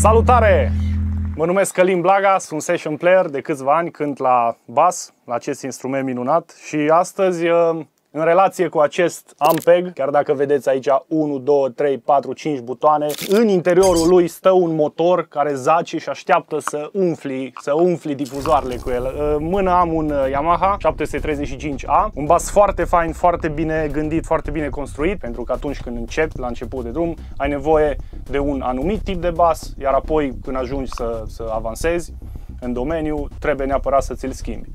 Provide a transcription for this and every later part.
Salutare! Mă numesc Călim Blaga, sunt session player de câțiva ani, cânt la bas, la acest instrument minunat și astăzi uh, în relație cu acest Ampeg, chiar dacă vedeți aici 1, 2, 3, 4, 5 butoane, în interiorul lui stă un motor care zace și așteaptă să umfli, să umfli difuzoarele cu el. În mână am un uh, Yamaha 735A, un bas foarte fain, foarte bine gândit, foarte bine construit, pentru că atunci când începi, la început de drum, ai nevoie de un anumit tip de bas, iar apoi când ajungi să, să avansezi în domeniu, trebuie neapărat să ți-l schimbi.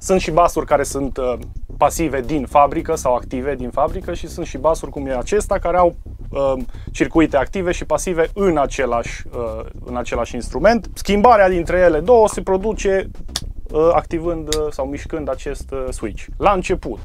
Sunt și basuri care sunt uh, pasive din fabrică sau active din fabrică și sunt și basuri cum e acesta care au uh, circuite active și pasive în același, uh, în același instrument. Schimbarea dintre ele două se produce uh, activând uh, sau mișcând acest uh, switch. La început,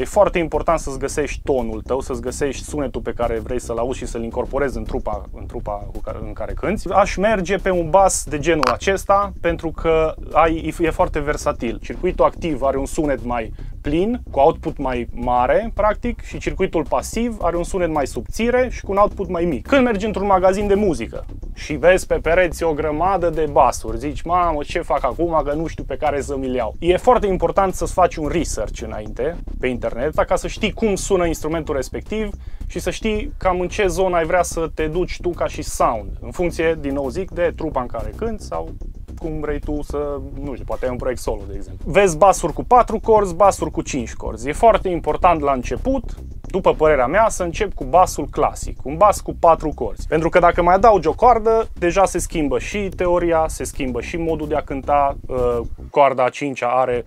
e foarte important să-ți găsești tonul tău, să-ți găsești sunetul pe care vrei să-l auzi și să-l incorporezi în trupa, în trupa în care cânti. Aș merge pe un bas de genul acesta pentru că ai, e foarte versatil. Circuitul activ are un sunet mai plin, cu output mai mare, practic, și circuitul pasiv are un sunet mai subțire și cu un output mai mic. Când mergi într-un magazin de muzică și vezi pe pereți o grămadă de basuri, zici, mamă, ce fac acum, că nu știu pe care să mi-l iau. E foarte important să-ți faci un research înainte, pe internet, ca să știi cum sună instrumentul respectiv și să știi cam în ce zonă ai vrea să te duci tu ca și sound, în funcție, din nou zic, de trupa în care cânti sau cum vrei tu să, nu știu, poate ai un proiect solo, de exemplu. Vezi basuri cu 4 corzi, basuri cu 5 corzi. E foarte important la început, după părerea mea, să încep cu basul clasic, un bas cu 4 corzi. Pentru că dacă mai adaugi o coardă, deja se schimbă și teoria, se schimbă și modul de a cânta. Uh, coarda a 5 are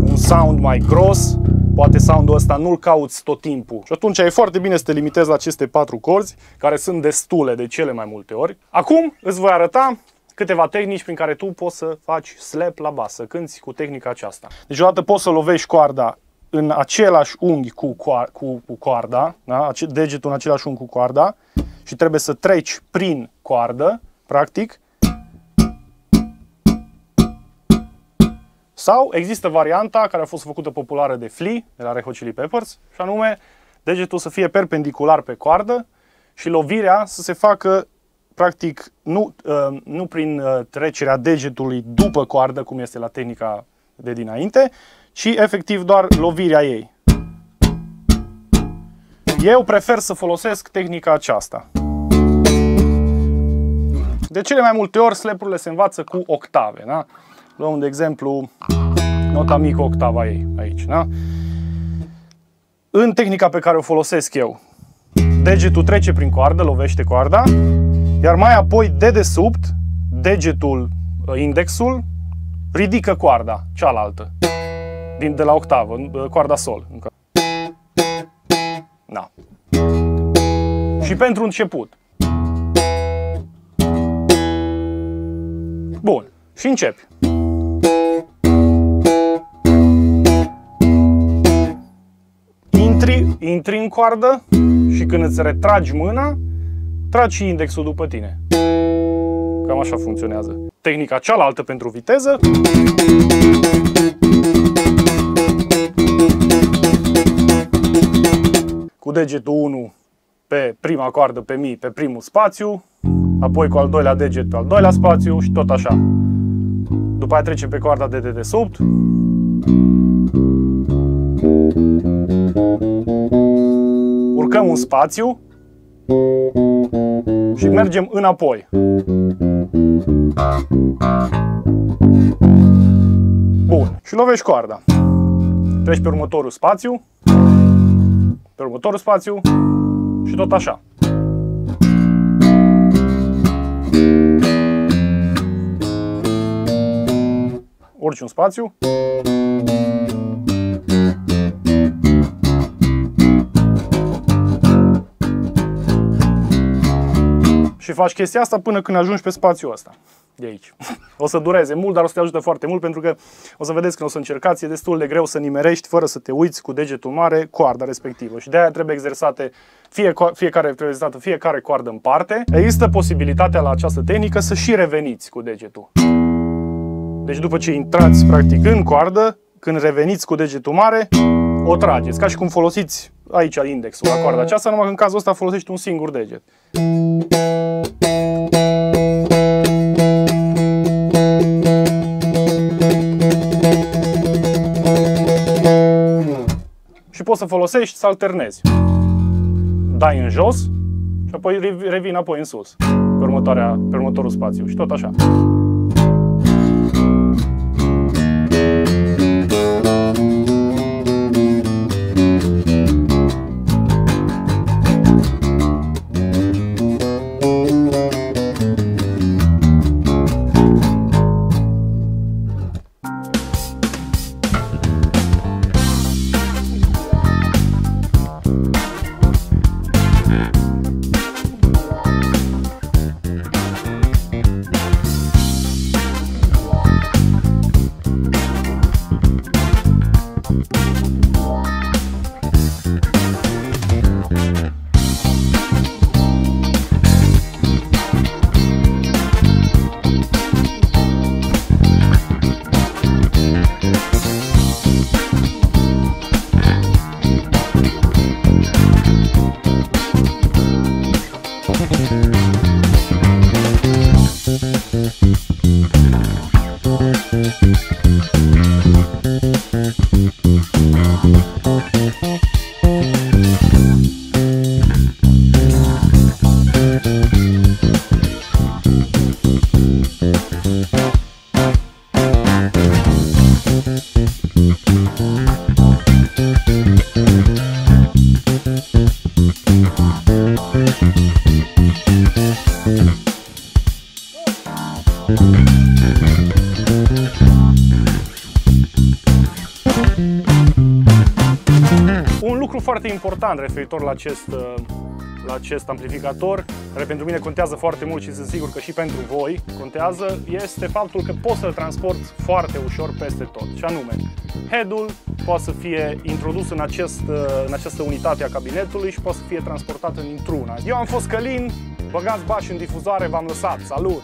un sound mai gros, poate soundul ăsta nu-l cauți tot timpul. Și atunci e foarte bine să te limitezi la aceste patru corzi, care sunt destule de cele mai multe ori. Acum îți voi arăta câteva tehnici prin care tu poți să faci slap la bas, să cânti cu tehnica aceasta. Deci odată poți să lovești coarda în același unghi cu, coar- cu, cu coarda, da? degetul în același unghi cu coarda și trebuie să treci prin coardă, practic. Sau există varianta care a fost făcută populară de Flea, de la Red Hot Chili Peppers, și anume degetul să fie perpendicular pe coardă și lovirea să se facă practic nu, uh, nu prin uh, trecerea degetului după coardă, cum este la tehnica de dinainte, ci efectiv doar lovirea ei. Eu prefer să folosesc tehnica aceasta. De cele mai multe ori, slepurile se învață cu octave. Da? Luăm, de exemplu, nota mică octava ei aici. Da? În tehnica pe care o folosesc eu, degetul trece prin coardă, lovește coarda, iar mai apoi, de desubt, degetul, uh, indexul, ridică coarda cealaltă, din, de la octavă, uh, coarda sol. Încă. Da. Și pentru început. Bun. Și începi. Intri, intri în coardă și când îți retragi mâna, tragi și indexul după tine. Cam așa funcționează. Tehnica cealaltă pentru viteză. Cu degetul 1 pe prima coardă pe mi, pe primul spațiu, apoi cu al doilea deget pe al doilea spațiu și tot așa. După aia trecem pe coarda de dedesubt. Urcăm un spațiu și mergem înapoi. Bun. Și lovești coarda. Treci pe următorul spațiu, pe următorul spațiu și tot așa. Orice un spațiu. Și faci chestia asta până când ajungi pe spațiul ăsta de aici. O să dureze mult, dar o să te ajute foarte mult pentru că o să vedeți când o să încercați, e destul de greu să nimerești fără să te uiți cu degetul mare coarda respectivă. Și de aia trebuie exersate fie, fiecare, trebuie exersată fiecare coardă în parte. Există posibilitatea la această tehnică să și reveniți cu degetul. Deci după ce intrați practic în coardă, când reveniți cu degetul mare, o trageți. Ca și cum folosiți aici indexul la coarda aceasta, numai că în cazul ăsta folosești un singur deget. Și poți să folosești să alternezi. Dai în jos și apoi revin apoi în sus, pe, următoarea, pe următorul spațiu și tot așa. Un lucru foarte important referitor la acest, uh, la acest amplificator, care pentru mine contează foarte mult și sunt sigur că și pentru voi contează, este faptul că poți să-l transport foarte ușor peste tot. Și anume, head-ul poate să fie introdus în, acest, uh, în această unitate a cabinetului și poate să fie transportat în într-una. Eu am fost Călin, băgați bași în difuzoare, v-am lăsat. Salut!